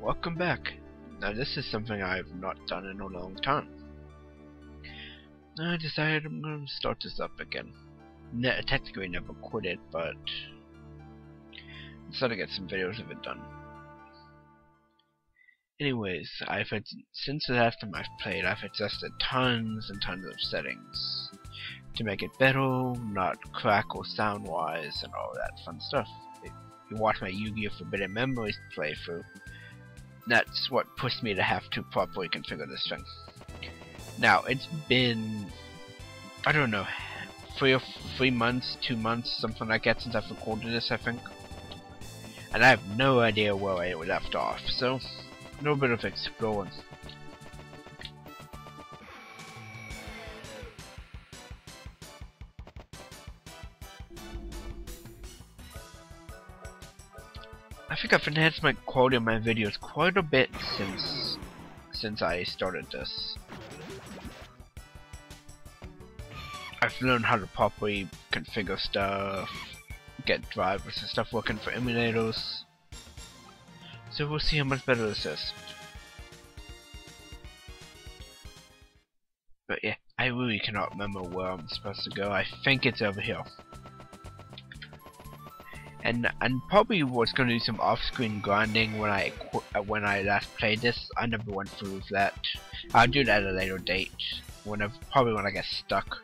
welcome back. Now this is something I've not done in a long time. I decided I'm going to start this up again. Ne technically never quit it, but instead to get some videos of it done. Anyways, I've had, since the last time I've played, I've adjusted tons and tons of settings to make it better, not crackle sound-wise, and all that fun stuff. If you watch my Yu-Gi-Oh! Forbidden Memories playthrough, that's what pushed me to have to properly configure this thing. Now, it's been, I don't know, three or three months, two months, something like that since I've recorded this, I think. And I have no idea where I left off, so a little bit of exploring. Think I've enhanced my quality of my videos quite a bit since since I started this. I've learned how to properly configure stuff, get drivers and stuff working for emulators. So we'll see how much better this is. But yeah, I really cannot remember where I'm supposed to go. I think it's over here. And and probably was going to do some off-screen grinding when I uh, when I last played this. I never went through that. I'll do that at a later date. Whenever probably when I get stuck.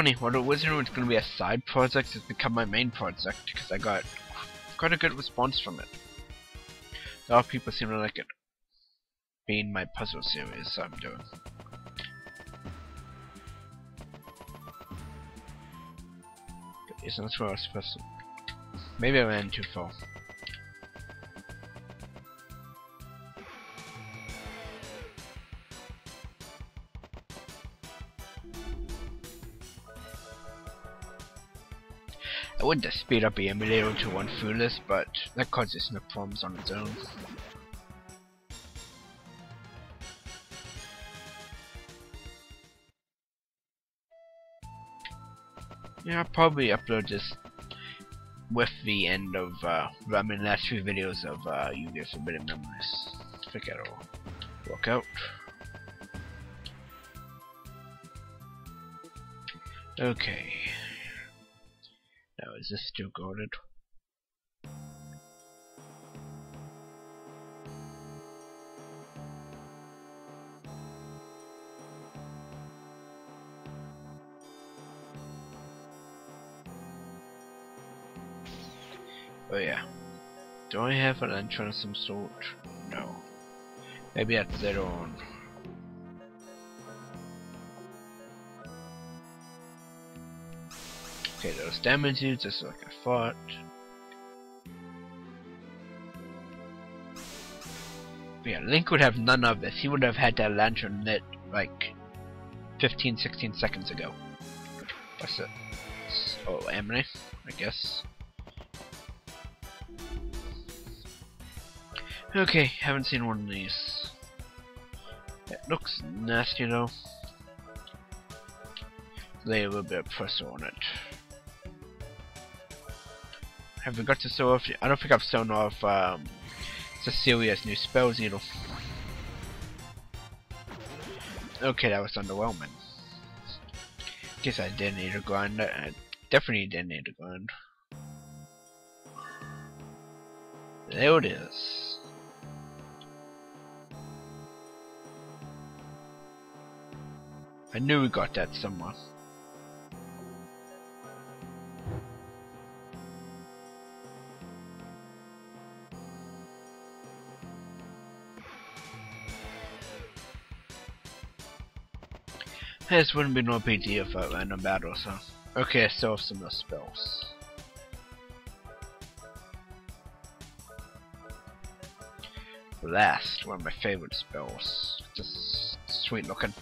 Funny, what it was going to be a side project has become my main project because I got quite a good response from it. A lot of people seem to like it. Being my puzzle series I'm doing. Isn't this where I was supposed to... Maybe I ran too far. Would the speed up the emulator to one through this, but that causes no problems on its own. Yeah, I'll probably upload this with the end of, uh, I mean, last few videos of, uh, Yu-Gi-Oh! Forbidden Memories. I think it'll work out. Okay. Is still guarded? Oh yeah. Do I have an entrance of some sort? No. Maybe that's later on. Okay, those damages, just like I thought. But yeah, Link would have none of this. He would have had that lantern lit like 15, 16 seconds ago. What's it? Oh, Amine, I guess. Okay, haven't seen one of these. It looks nasty though. Lay a little bit of pressure on it. Have we got to show off? I don't think I've shown off um, Cecilia's new spells either. Okay, that was underwhelming. Guess I did need a grind. I definitely didn't need a grind. There it is. I knew we got that somewhere. This wouldn't be no deal if I random battle, so. Okay, I still have some spells. Blast, one of my favorite spells. Just sweet looking.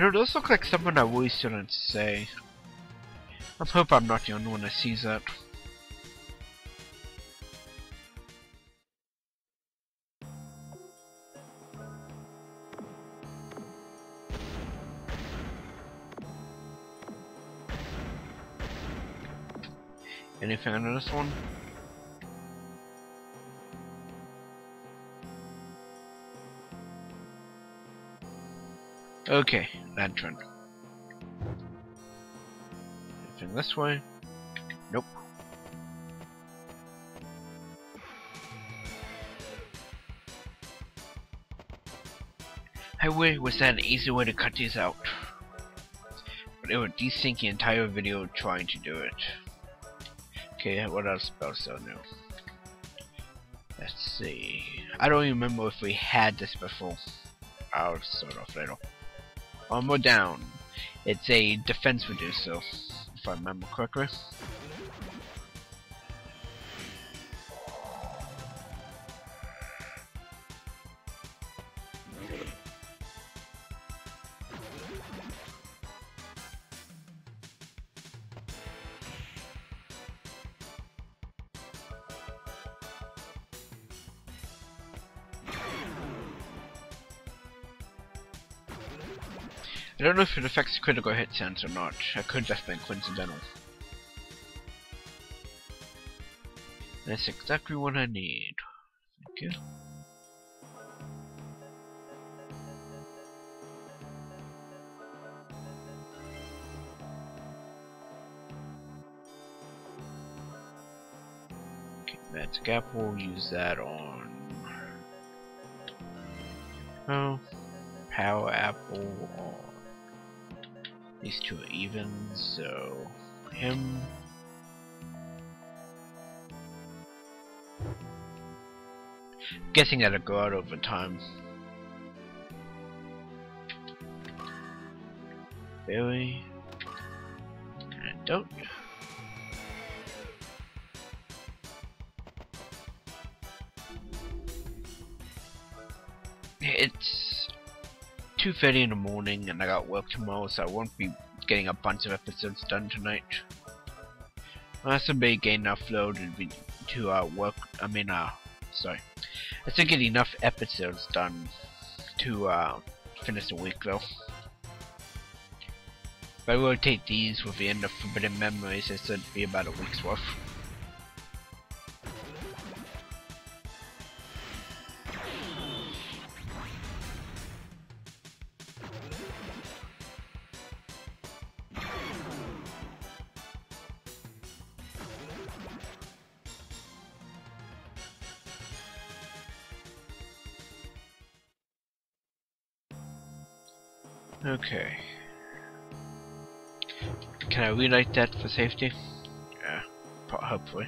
You know, those look like something I shouldn't say. I hope I'm not the only one that sees that. Anything on this one? Okay, lantern. Anything this way? Nope. I wish was that an easy way to cut these out. But it would desync the entire video trying to do it. Okay, what else about so new? Let's see. I don't even remember if we had this before. I'll sort of later. Armor down. It's a defense reducer, if I remember correctly. Know if it affects critical hit chance or not. It could just be coincidental. That's exactly what I need. Thank you. Okay, that's gap. We'll use that on. Oh, power apple these two are even, so him. guessing that'll go out over time. Billy. I don't. It's 2.30 in the morning and I got work tomorrow so I won't be getting a bunch of episodes done tonight. I also be getting enough load to, to uh, work, I mean uh, sorry. I still get enough episodes done to uh, finish the week though. If I rotate these with the end of Forbidden Memories, it should be about a week's worth. Okay. Can I relight that for safety? Yeah, hopefully.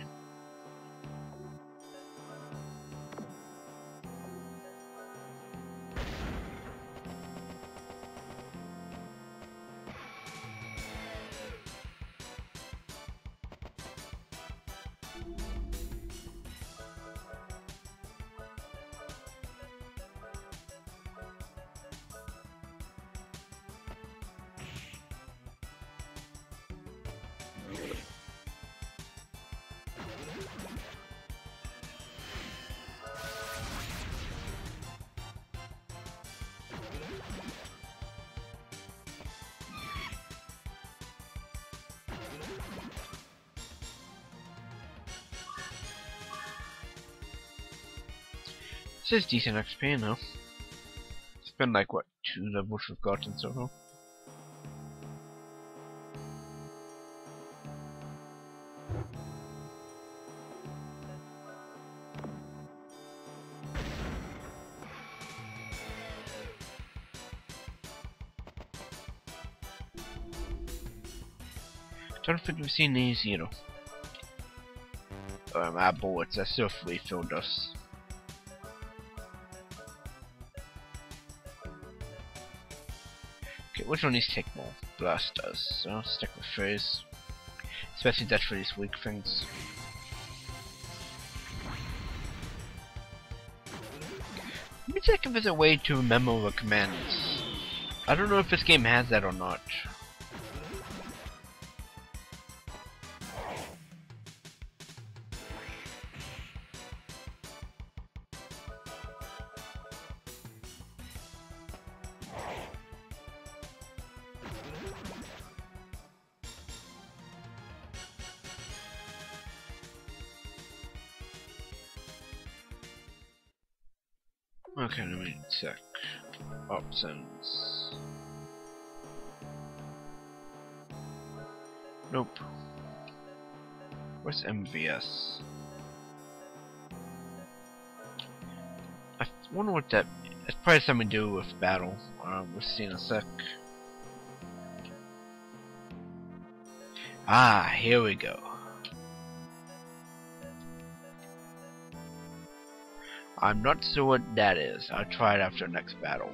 This is decent XP now. It's been like, what, two levels we've gotten so far? Don't think we've seen any zero. Um, our bullets are still filled us. Which one needs to take more? blasters, so stick with Frizz. Especially that for these weak things. Me check if there's a way to remember the commands. I don't know if this game has that or not. Options. Nope. Where's MVS? I wonder what that. It's probably something to do with battle. Um, we'll see in a sec. Ah, here we go. I'm not sure what that is. I'll try it after next battle.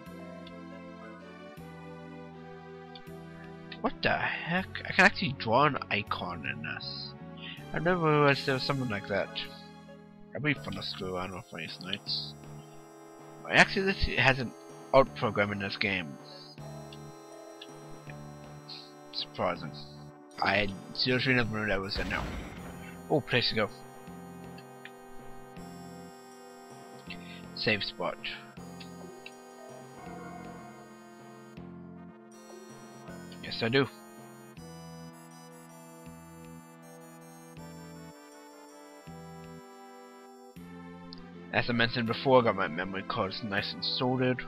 What the heck? I can actually draw an icon in this. I've never realized there was something like that. That'd be fun to screw around with these nights. Actually, this has an alt program in this game. Surprising. I seriously never knew that was in there. Oh, place to go. save spot. Yes, I do. As I mentioned before, I got my memory cards nice and sorted.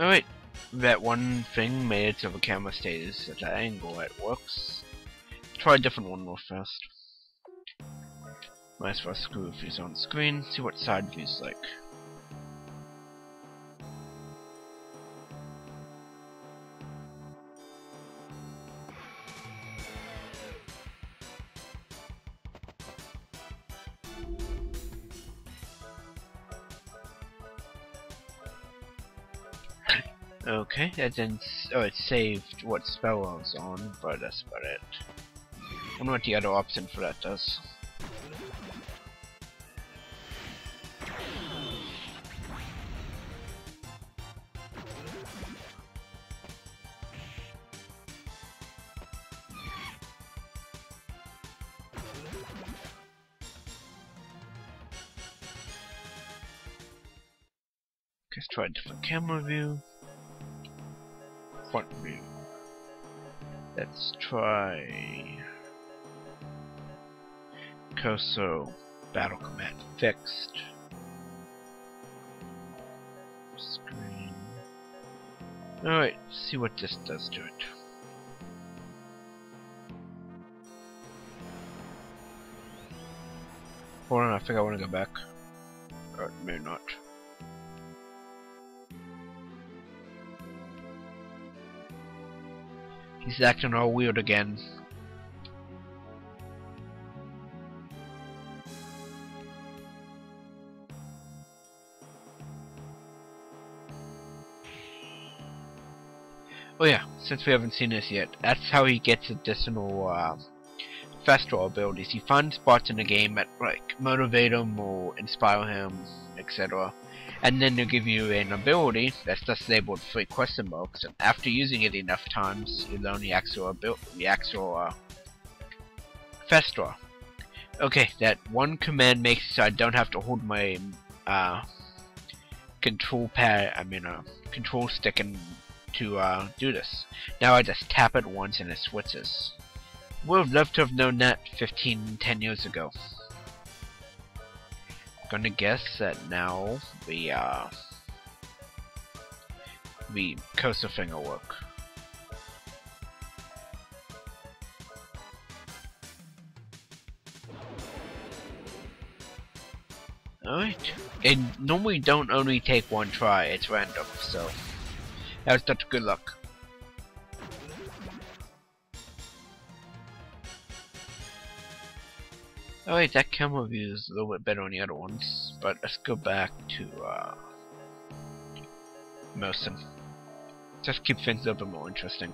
Alright, that one thing made it so the camera stays at that angle, it works. Try a different one more first. Might as well screw views on screen, see what side view's like. That didn't. Oh, it saved what spell I was on, but that's about it. I wonder what the other option for that does. Let's try a different camera view front view. Let's try Koso battle command fixed. Screen. Alright, see what this does to it. Hold on, I think I want to go back. Or maybe not. He's acting all weird again. Oh yeah, since we haven't seen this yet, that's how he gets additional uh, draw abilities. You find spots in the game that like motivate him or inspire him, etc and then they'll give you an ability that's disabled free question marks and after using it enough times you learn the actual ability, the actual uh, fast draw. Okay, that one command makes so I don't have to hold my uh, control pad, I mean uh, control stick and to uh, do this. Now I just tap it once and it switches. Would have loved to have known that 15, 10 years ago. Gonna guess that now the uh, the cursor will work. Alright. And normally don't only take one try, it's random, so that was such good luck. Alright, that camera view is a little bit better on the other ones, but let's go back to uh Merson. Just keep things a little bit more interesting.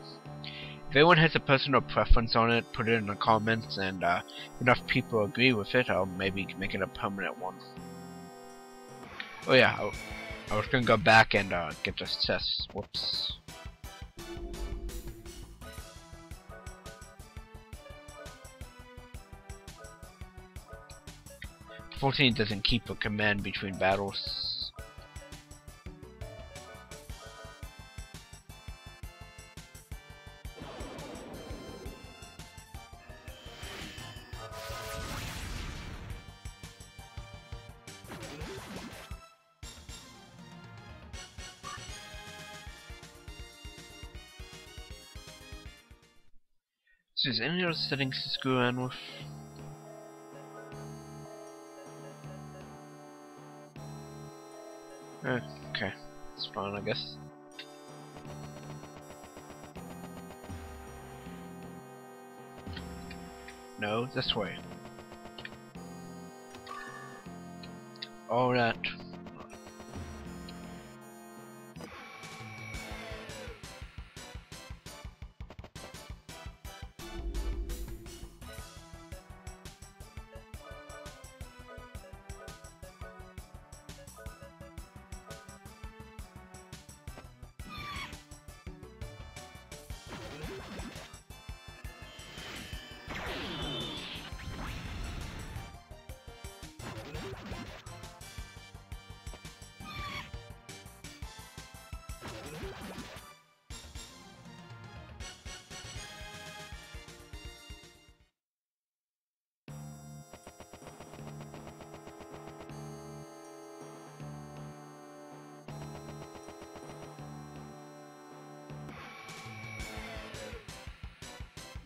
If anyone has a personal preference on it, put it in the comments, and uh, enough people agree with it, I'll maybe make it a permanent one. Oh yeah, I, I was gonna go back and uh, get this test. Whoops. Fortunately, it doesn't keep a command between battles. So is any other settings to screw around with? Eh, okay, it's fine I guess. No, this way. All that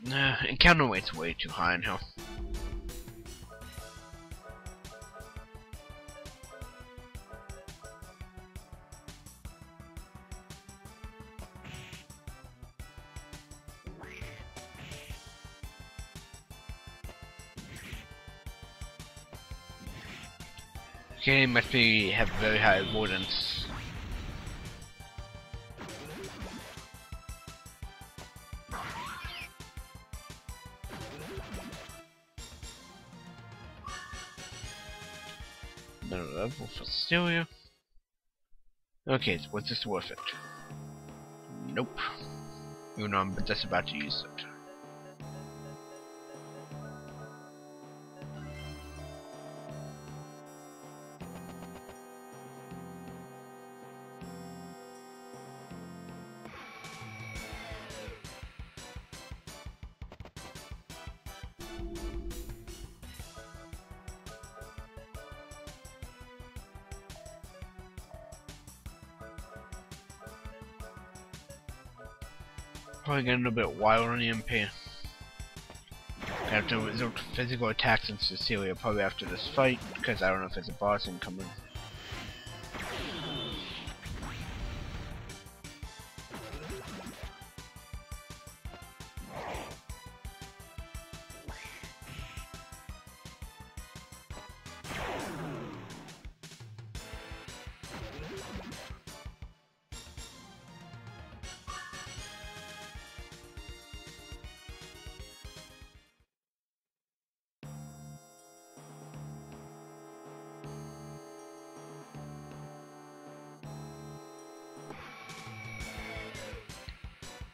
Nah, encounter weight's way too high in here. Okay, must be have very high avoidance. For Celia. Okay, was this worth it? Nope. Even though I'm just about to use it. Probably getting a little bit wild on the MP. After resort to physical attacks on Cecilia, probably after this fight, because I don't know if there's a boss incoming.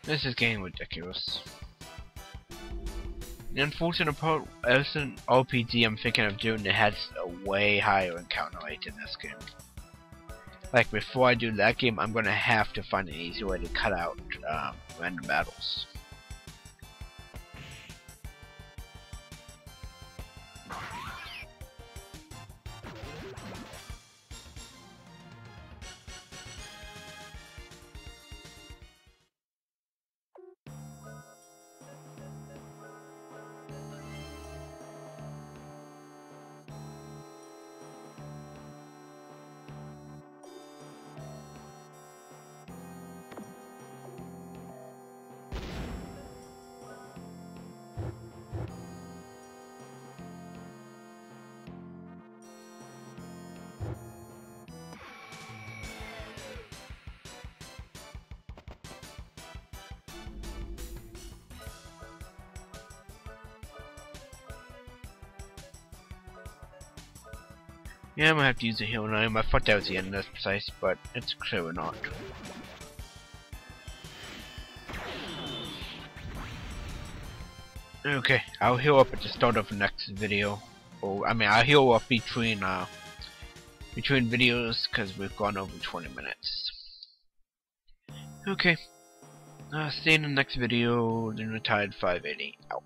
This is getting ridiculous. The unfortunate part, as an RPG I'm thinking of doing, it has a way higher encounter rate in this game. like before I do that game, I'm gonna have to find an easy way to cut out um, random battles. Yeah, I'm gonna have to use a heal gnome. I thought that was the end of this place, but it's clearly not. Okay, I'll heal up at the start of the next video. Or I mean, I'll heal up between uh between videos because we've gone over 20 minutes. Okay. Uh, see you in the next video. The Retired 580 out.